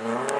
Mm-hmm.